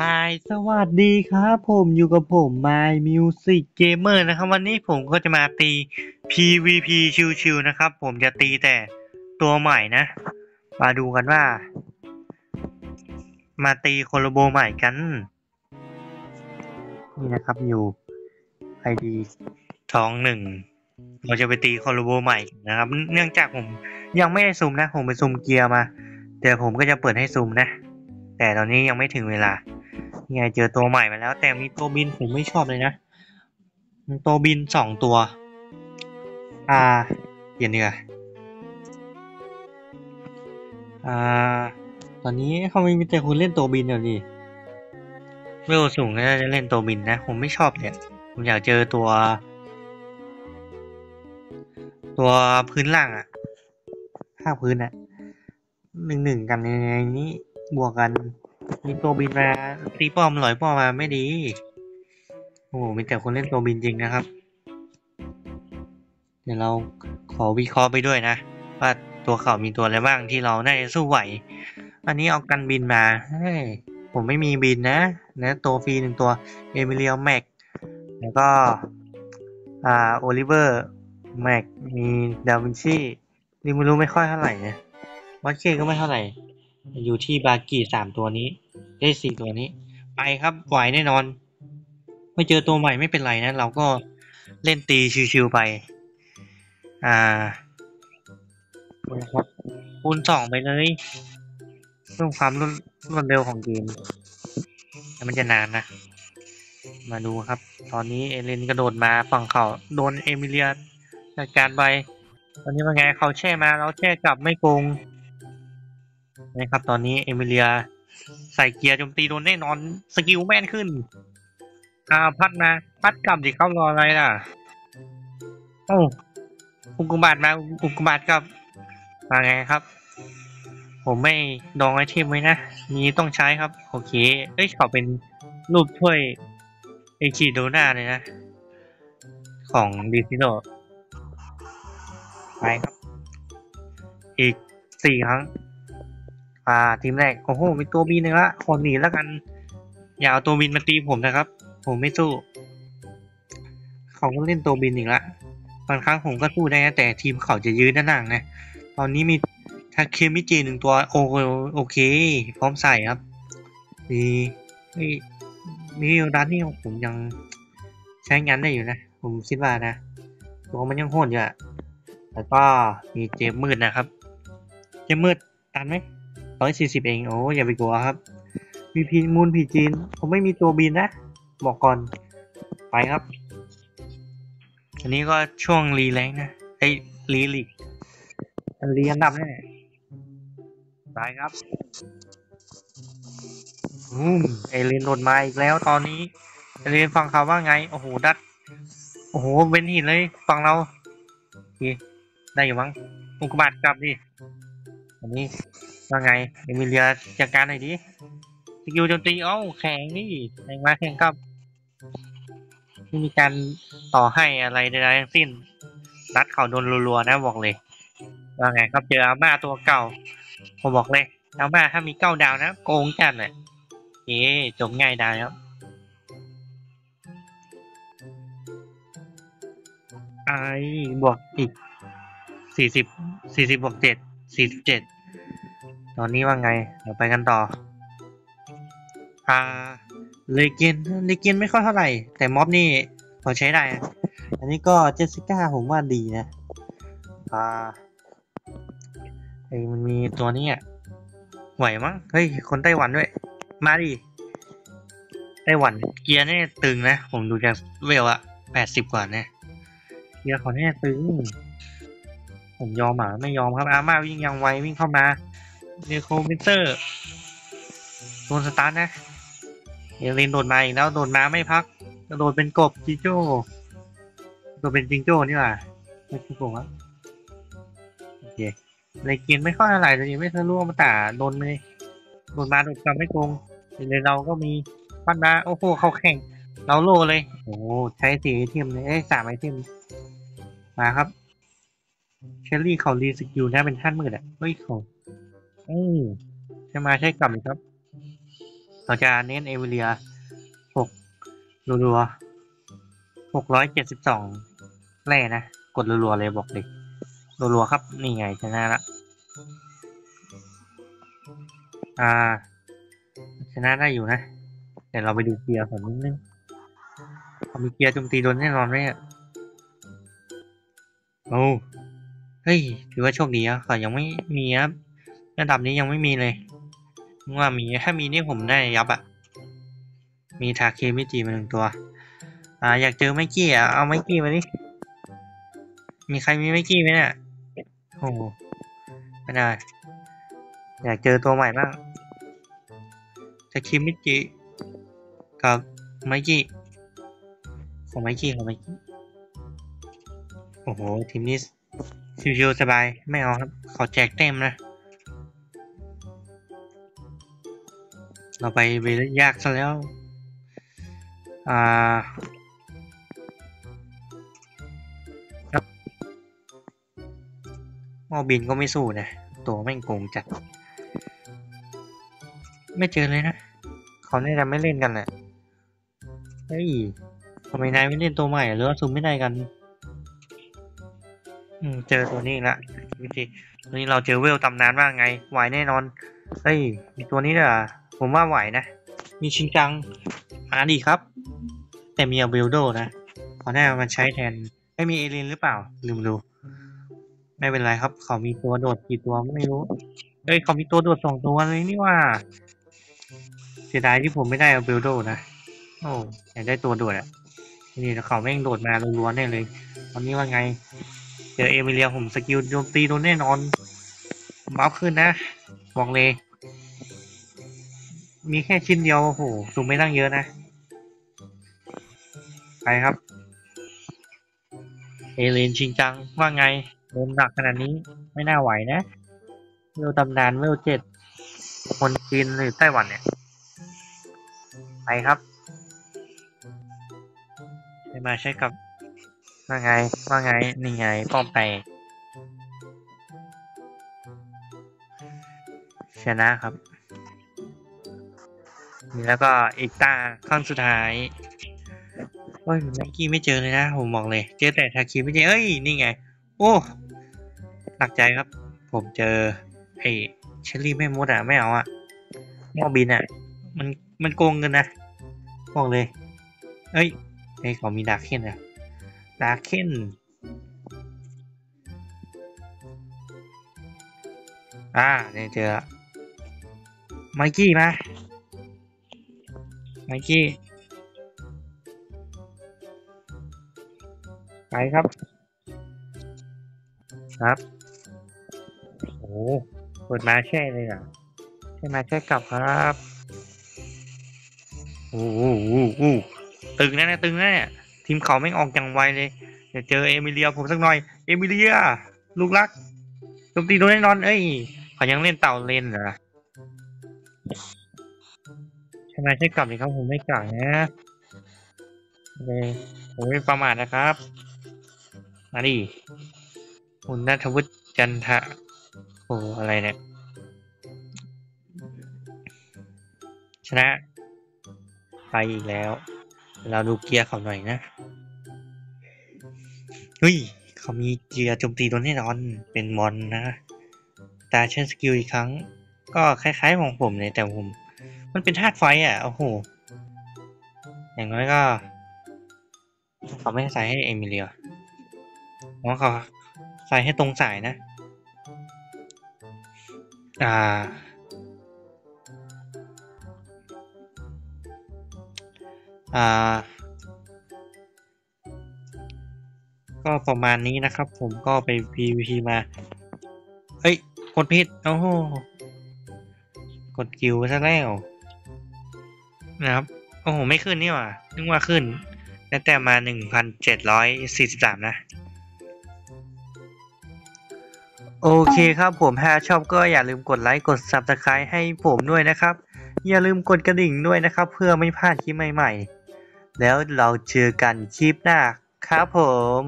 ฮายสวัสดีครับ ผมอยู่กับผม My Music Gamer นะครับ วันนี้ผมก็จะมาตี PVP ชิวๆนะครับ ผมจะตีแต่ตัวใหม่นะ มาดูกันว่า มาตีโคโลโบใหม่กัน นี่นะครับอยู่ไอดีท้องหนึ่งเราจะไปตีโคโลโบใหม่นะครับ เนื่องจากผมยังไม่ได้ซูมนะ ผมไปซูมเกียร์มาแต่ผมก็จะเปิดให้ซูมนะแต่ตอนนี้ยังไม่ถึงเวลา นี่ไงเจอตัวใหม่มาแล้ว แต่มีตัวบินผมไม่ชอบเลยนะมีตัวบินสองตัว อ่าเปลี่ยนดีกว่าอ่า ตอนนี้เขาไม่มีแต่คุณเล่นตัวบินเดี๋ยวนี้เวลสูงก็จะเล่นตัวบินนะ ผมไม่ชอบเนี่ยผมอยากเจอตัว ตัวพื้นล่างอะภาคพื้นอะหนึ่งหนึ่งกันในนี้บวกกัน มีตัวบินมาตีป้อมหลอยป้อมมาไม่ดี โอ้โหมีแต่คนเล่นตัวบินจริงนะครับ เดี๋ยวเราขอวิเคราะห์ไปด้วยนะ ว่าตัวเขามีตัวอะไรบ้างที่เราน่าจะสู้ไหว อันนี้เอากันบินมาเฮ้ผมไม่มีบินนะนะตัวฟรีหนึ่งตัวเอมิเลียแม็กแล้วก็อ่าโอลิเวอร์แม็กมีดาวินชีนี่ไม่รู้ไม่ค่อยเท่าไหร่นะวัดเคก็ไม่เท่าไหร่ อยู่ที่บากีสามตัวนี้ ได้สี่ตัวนี้ ไปครับไหวแน่นอน ไม่เจอตัวใหม่ไม่เป็นไรนะ เราก็เล่นตีชิวๆไป อ่านะครับคูณสองไปเลยเพิ่มความรวดรวดเร็วของเกมแต่มันจะนานนะ มาดูครับ ตอนนี้เอเลนกระโดดมาฝั่งเขาโดนเอมิเลียจัดการไป ตอนนี้เป็นไงเขาแช่มาแล้วแช่กลับไม่โกง นะครับ ตอนนี้เอมิเลีย ใส่เกียร์โจมตีโดนแน่นอน skill แม่นขึ้น อ่าพัดมา พัดกลับดิเข้ารออะไรล่ะโอ้อุกกาบาตมาอุกกาบาตกลับมาไงครับ ผมไม่ดองไอเทมไว้นะนี้ต้องใช้ครับ โอเค เอ้ยเขาเป็นรูปถ้วยเอคิโดนาเลยนะ ของดิซิโนไปครับ อีกสี่ครั้ง อ่าทีมแรกโอ้โหมีตัวบินหนึ่งละขอหนีแล้วกัน อย่าเอาตัวบินมาตีผมนะครับ ผมไม่สู้เขาก็เล่นตัวบินอีกละบางครั้งผมก็สู้ได้นะแต่ทีมเขาจะยืนด้านหลังนะตอนนี้มีทาเคมิจิหนึ่งตัวโอโอเค พร้อมใส่ครับดีนี่มีร้านที่ผมยังใช้งานได้อยู่นะ ผมคิดว่านะตัวมันยังโหดอยู่อะแล้วก็มีเจมมืดนะครับ เจมมืดตันไหม ร้อยสี่สิบเองโอ้อย่าไปกลัวครับมีพีมูลผีจีน ผมไม่มีตัวบินนะ บอกก่อน ไปครับ อันนี้ก็ช่วงรีแรงนะไอ้รีลีกอันรีอันดับแน่ไปครับอืมเอเลนโดนมาอีกแล้วตอนนี้เอเลนฟังเขาว่าไง โอ้โห ดัด โอ้โห เว้นหินเลย ฟังเราโอเคได้อยู่มั้งอุกบาตกลับดิ อันนี้ ว่าไงเอมิเลียจัดการหน่อยดิสกิลโจมตีเอ้าแข่งนี่แข่งมาแข่งกับไม่มีการต่อให้อะไรใดๆทั้งสิ้นรัดเขาโดนรัวๆนะบอกเลยว่าไงครับเจออาม่าตัวเก่า ผมบอกเลยอาม่าถ้ามีเก้าดาวนะโกงจัดเลยเอ๊จบง่ายได้ครับไอ้บวกอีกสี่สิบสี่สิบบวกเจ็ดสี่สิบเจ็ด ตอนนี้ว่าไง เดี๋ยวไปกันต่อ อ่าเลเกนเลเกนไม่ค่อยเท่าไหร่ แต่ม็อบนี่พอใช้ได้ อันนี้ก็เจสสิก้าผมว่าดีนะ อ่าไอ้มันมีตัวนี้อะไหวมั้ง เฮ้ย คนไต้หวันด้วย มาดิ ไต้หวัน เกียร์นี่ตึงนะ ผมดูจากเวลอะแปดสิบกว่าเนี่ยเกียร์เขาเนี่ยตึง ผมยอมอะไม่ยอมครับ อาม่าวิ่งยังไววิ่งเข้ามา เนโคมิเตอร์โดนสตาร์ทนะเอลินโดนมาอีกแล้วโดนมาไม่พักโดนเป็นกบจิโจ้โดนเป็นจิงโจ้นี่หว่าไม่ใช่ผมครับโอเคเลยกินไม่ค่อยอะไรเลยไม่ทะลุมาแตาโดนเลยโดนมาโดนกำไม่โกงเลยเราก็มีพันมาโอ้โหเขาแข่ง เราโลเลยโอ้ใช้สี่ไอเทมเลยเอ้สามไอเทมมาครับเชลลี่เขารีสกิลนะเป็นท่านมืดอะเฮ้ยเขาเออจะมาใช้กลับเลยครับเราจะเน้นเอเวเรียหกรัวๆหกร้อยเจ็ดสิบสองแร่นะ กดรัวๆเลยบอกเลยรัวๆครับ นี่ไงชนะละ อ่า ชนะได้อยู่นะ เดี๋ยวเราไปดูเกียร์ของนิดนึงเขามีเกียร์โจมตีโดนแน่นอนไหมอะโอ้เฮ้ย ถือว่าโชคดีอะเขายังไม่มีครับ ระดับนี้ยังไม่มีเลยว่ามีถ้ามีนี่ผมได้ยับอะมีทาเคมิจิมาหนึ่งตัว อ่า อยากเจอไมกี้อะเอาไมกี้มาดิมีใครมีไมกี้ไหมเนี่ยโอ้โหไม่ได้ อยากเจอตัวใหม่บ้างทาเคมิจิกับไมกี้ของไมกี้ของไมกี้โอ้โหทีมนี้ชิวๆสบายไม่เอาครับขอแจกเต็มนะ เราไปไปยากซะแล้ว อ่าครับมอบินก็ไม่สู้นะ ตัวแม่งโกงจัด ไม่เจอเลยนะ เขาแน่จะไม่เล่นกันแหละเฮ้ยทำไมนายไม่เล่นตัวใหม่หรือว่าซูมไม่ได้กัน อืม เจอตัวนี้ละวิธีตัวนี้เราเจอเวลตำนานว่าไงไหวแน่นอน เฮ้ย มีตัวนี้ด้วยเหรอ ผมว่าไหวนะ มีชิงจัง มาดีครับ แต่มีเอาเบลโดนะขอแน่มันใช้แทน ไม่มีเอเลนหรือเปล่า ลืมดู ไม่เป็นไรครับ เขามีตัวโดดกี่ตัวไม่รู้ เอ้ย เขามีตัวโดดสองตัวเลยนี่ว่า เสียดายที่ผมไม่ได้เอาเบลโดนะ โอ้อยากได้ตัวโดดอะนี่เขาแม่งโดดมาล้วนๆแน่เลยตอนนี้ว่าไง เจอเอมิเลียผม skill โจมตีโดนแน่นอน buff ขึ้นนะบอกเลย มีแค่ชิ้นเดียวโอ้โหซูมไม่ตั้งเยอะนะ ไปครับ เอเลนชิงจัง ว่าไงโดนหนักขนาดนี้ไม่น่าไหวนะเวลตำนานเวลเจ็ดคนจีนหรือไต้หวันเนี่ย ไปครับไปมาใช้กับ ว่าไง ว่าไง นี่ไง ป้อมแตกชนะครับ แล้วก็อีกตาข้างสุดท้ายโอ้ยไมกี้ไม่เจอเลยนะผมบอกเลย เจอแต่ทาคิไม่เจอเอ้ยนี่ไง โอ้หนักใจครับ ผมเจอไอ้เชลลี่ไม่มดอะไม่เอาอะมอบินอะมันมันโกงเงินนะบอกเลย เอ้ยไอ้ยเขามีดาร์เคนอะดาร์เคนอ่าเนี่ยเจอไมกี้มา ไมกี้ไปครับ ครับโอ้เปิดมาแช่เลยอะแช่มาแช่กลับครับโอ้โหตึงแน่ๆตึงแน่ทีมเขาไม่ออกอย่างไวเลยเดี๋ยวเจอเอมิเลียผมสักหน่อย เอมิเลีย ลูกรักโจมตีโดนแน่นอน เอ้ยเขายังเล่นเต่าเล่นเหรอ ใช่ไมใช่กลับเลยครับผมไม่กลับนะเลยผมไม่ประมาทนะครับ มาดิคุณนัทวุฒิจันทะโอ้อะไรเนี่ย ชนะ ไปอีกแล้ว เราดูเกียร์เขาหน่อยนะเฮ้ยเขามีเกียร์โจมตีโดนแน่นอน เป็นมอนนะ ตาเช่นสกิลอีกครั้ง ก็คล้ายๆของผมเลยแต่ผม มันเป็นธาตุไฟอะโอ้โหอย่างน้อยก็เขาไม่ใส่ให้เอมิเลียเพราเขาใส่ให้ตรงสายนะ อ่า อ่า ก็ประมาณนี้นะครับ ผมก็ไป PVP มา เฮ้ย กดผิด โอ้โห กดกิวซะแล้ว นะครับ โอ้โห ไม่ขึ้นนี่หว่านึกว่าขึ้นแต่แต่มาหนึ่งพันเจ็ดร้อยสี่สิบสามนะ โอเคครับผมถ้าชอบก็อย่าลืมกดไลค์ กด Subscribe ให้ผมด้วยนะครับ อย่าลืมกดกระดิ่งด้วยนะครับ เพื่อไม่พลาดคลิปใหม่ๆ แล้วเราเจอกันคลิปหน้าครับผม